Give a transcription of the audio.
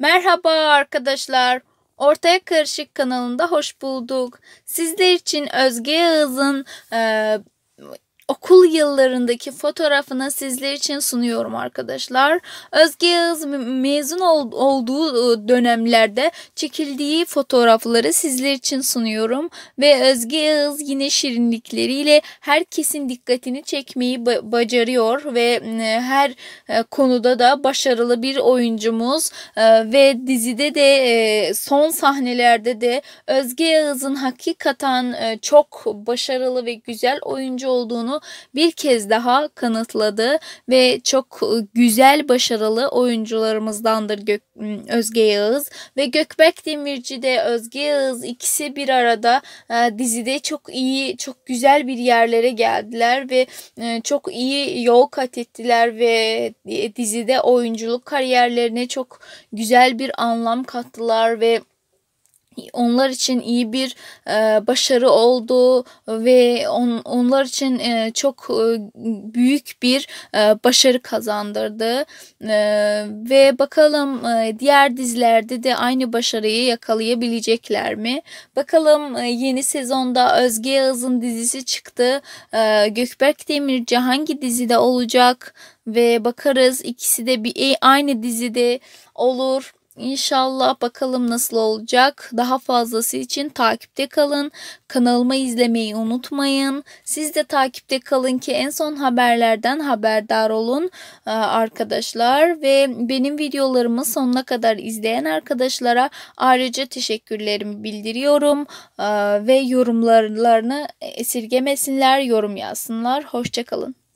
Merhaba arkadaşlar. Ortaya Karışık kanalında hoş bulduk. Sizler için Özge Yağız'ın e, okul yıllarındaki fotoğrafını sizler için sunuyorum arkadaşlar. Özge Yağız mezun ol, olduğu ıı, dönemlerde çekildiği fotoğrafları sizler için sunuyorum. Ve Özge Yağız yine şirinlikleriyle herkesin dikkatini çekmeyi bacarıyor ve her e, konuda da başarılı bir oyuncumuz e, ve dizide de e, son sahnelerde de Özge Yağız'ın hakikaten çok başarılı ve güzel oyuncu olduğunu bir kez daha kanıtladı ve çok ıı, güzel başarılı oyuncularımızdandır Gök, Özge Yağız. Ve Gökberk Demirci de Özge Yağız ikisi bir arada e, dizide çok iyi çok güzel bir yerlere geldiler ve e, çok iyi yol kat ettiler ve e, dizide oyunculuk kariyerlerine çok güzel bir anlam kattılar ve onlar için iyi bir e, başarı oldu ve on, onlar için e, çok e, büyük bir e, başarı kazandırdı e, ve bakalım e, diğer dizilerde de aynı başarıyı yakalayabilecekler mi? Bakalım e, yeni sezonda Özge Yağız'ın dizisi çıktı. E, Gökberk Demirci hangi dizide olacak ve bakarız ikisi de bir e, aynı dizide olur. İnşallah bakalım nasıl olacak. Daha fazlası için takipte kalın. Kanalımı izlemeyi unutmayın. Siz de takipte kalın ki en son haberlerden haberdar olun e, arkadaşlar. Ve benim videolarımı sonuna kadar izleyen arkadaşlara ayrıca teşekkürlerimi bildiriyorum. E, ve yorumlarını esirgemesinler, yorum yazsınlar. Hoşçakalın.